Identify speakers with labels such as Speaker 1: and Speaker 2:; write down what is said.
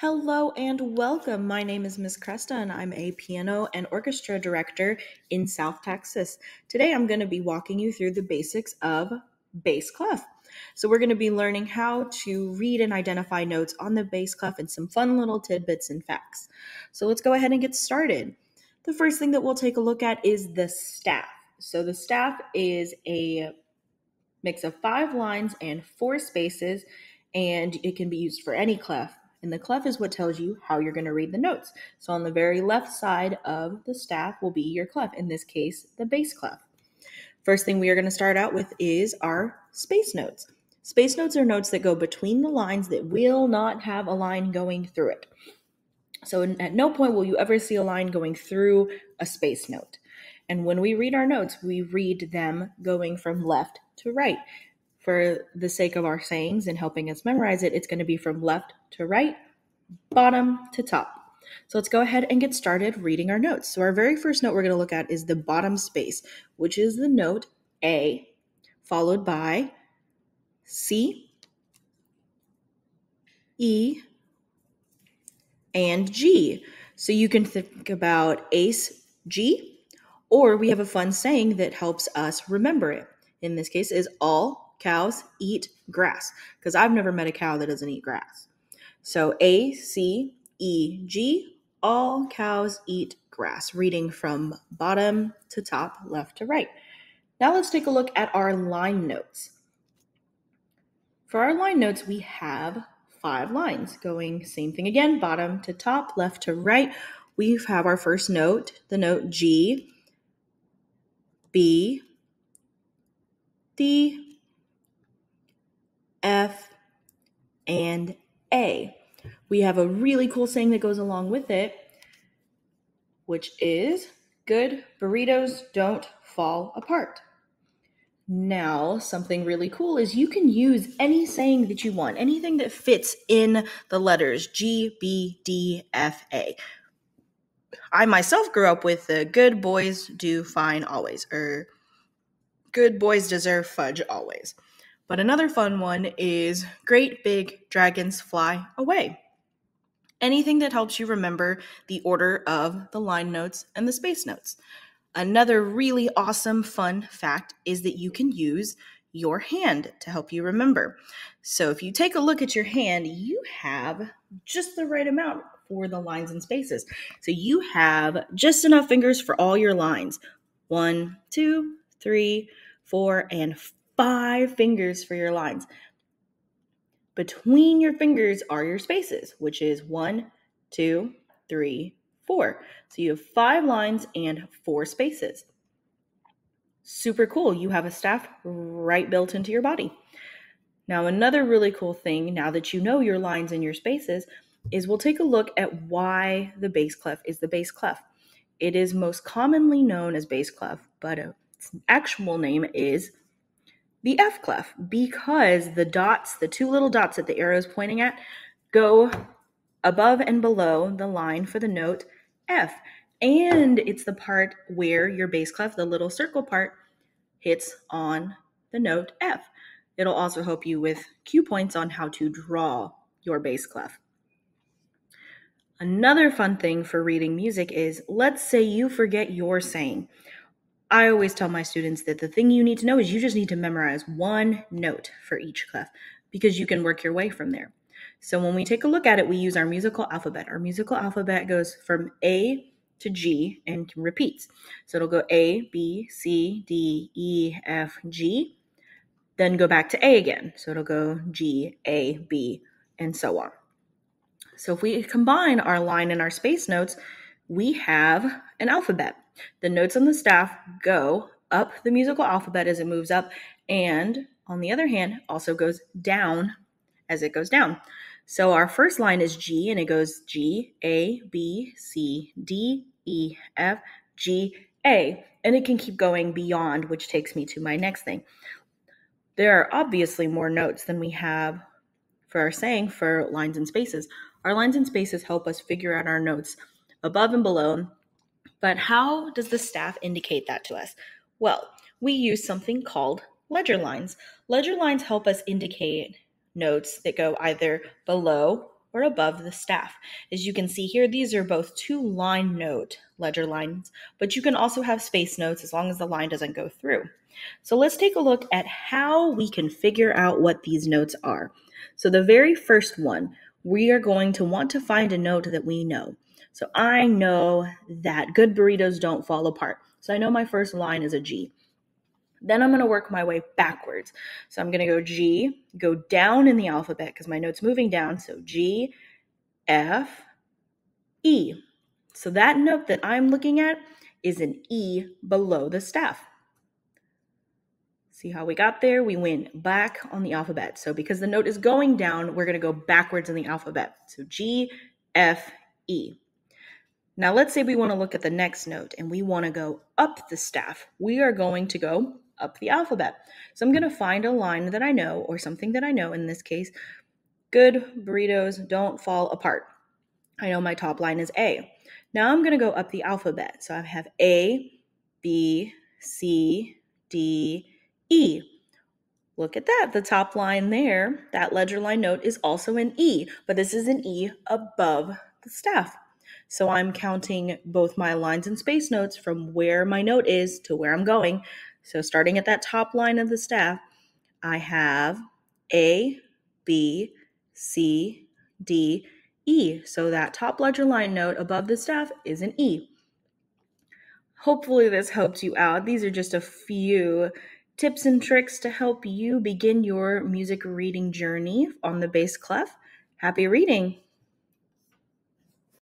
Speaker 1: Hello and welcome. My name is Miss Kresta and I'm a piano and orchestra director in South Texas. Today I'm going to be walking you through the basics of bass clef. So we're going to be learning how to read and identify notes on the bass clef and some fun little tidbits and facts. So let's go ahead and get started. The first thing that we'll take a look at is the staff. So the staff is a mix of five lines and four spaces and it can be used for any clef and the clef is what tells you how you're going to read the notes. So on the very left side of the staff will be your clef, in this case, the bass clef. First thing we are going to start out with is our space notes. Space notes are notes that go between the lines that will not have a line going through it. So at no point will you ever see a line going through a space note. And when we read our notes, we read them going from left to right for the sake of our sayings and helping us memorize it, it's going to be from left to right, bottom to top. So let's go ahead and get started reading our notes. So our very first note we're going to look at is the bottom space, which is the note A, followed by C, E, and G. So you can think about ace, G, or we have a fun saying that helps us remember it. In this case is all cows eat grass because I've never met a cow that doesn't eat grass. So A, C, E, G, all cows eat grass, reading from bottom to top, left to right. Now let's take a look at our line notes. For our line notes, we have five lines going same thing again, bottom to top, left to right. We have our first note, the note G, B, D, F, and A. We have a really cool saying that goes along with it, which is good burritos don't fall apart. Now, something really cool is you can use any saying that you want, anything that fits in the letters G, B, D, F, A. I myself grew up with the good boys do fine always, or good boys deserve fudge always. But another fun one is Great Big Dragons Fly Away. Anything that helps you remember the order of the line notes and the space notes. Another really awesome fun fact is that you can use your hand to help you remember. So if you take a look at your hand, you have just the right amount for the lines and spaces. So you have just enough fingers for all your lines. One, two, three, four, and five fingers for your lines. Between your fingers are your spaces, which is one, two, three, four. So you have five lines and four spaces. Super cool. You have a staff right built into your body. Now, another really cool thing, now that you know your lines and your spaces, is we'll take a look at why the bass clef is the bass clef. It is most commonly known as bass clef, but uh, its actual name is the F clef because the dots, the two little dots that the arrow is pointing at, go above and below the line for the note F. And it's the part where your bass clef, the little circle part, hits on the note F. It'll also help you with cue points on how to draw your bass clef. Another fun thing for reading music is let's say you forget your saying. I always tell my students that the thing you need to know is you just need to memorize one note for each clef because you can work your way from there. So when we take a look at it, we use our musical alphabet. Our musical alphabet goes from A to G and repeats. So it'll go A, B, C, D, E, F, G, then go back to A again. So it'll go G, A, B, and so on. So if we combine our line and our space notes, we have an alphabet. The notes on the staff go up the musical alphabet as it moves up, and on the other hand, also goes down as it goes down. So our first line is G, and it goes G, A, B, C, D, E, F, G, A. And it can keep going beyond, which takes me to my next thing. There are obviously more notes than we have for our saying for lines and spaces. Our lines and spaces help us figure out our notes above and below but how does the staff indicate that to us? Well, we use something called ledger lines. Ledger lines help us indicate notes that go either below or above the staff. As you can see here, these are both two line note ledger lines, but you can also have space notes as long as the line doesn't go through. So let's take a look at how we can figure out what these notes are. So the very first one, we are going to want to find a note that we know. So I know that good burritos don't fall apart. So I know my first line is a G. Then I'm going to work my way backwards. So I'm going to go G, go down in the alphabet because my note's moving down. So G, F, E. So that note that I'm looking at is an E below the staff. See how we got there? We went back on the alphabet. So because the note is going down, we're going to go backwards in the alphabet. So G, F, E. Now let's say we want to look at the next note and we want to go up the staff. We are going to go up the alphabet. So I'm going to find a line that I know or something that I know in this case. Good burritos don't fall apart. I know my top line is A. Now I'm going to go up the alphabet. So I have A, B, C, D, E. Look at that. The top line there, that ledger line note is also an E, but this is an E above the staff. So I'm counting both my lines and space notes from where my note is to where I'm going. So starting at that top line of the staff, I have A, B, C, D, E. So that top ledger line note above the staff is an E. Hopefully, this helps you out. These are just a few tips and tricks to help you begin your music reading journey on the bass clef. Happy reading!